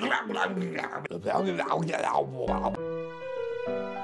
Lắm lắm lắm. Lắm lắm lắm lắm lắm lắm lắm lắm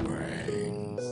Brains.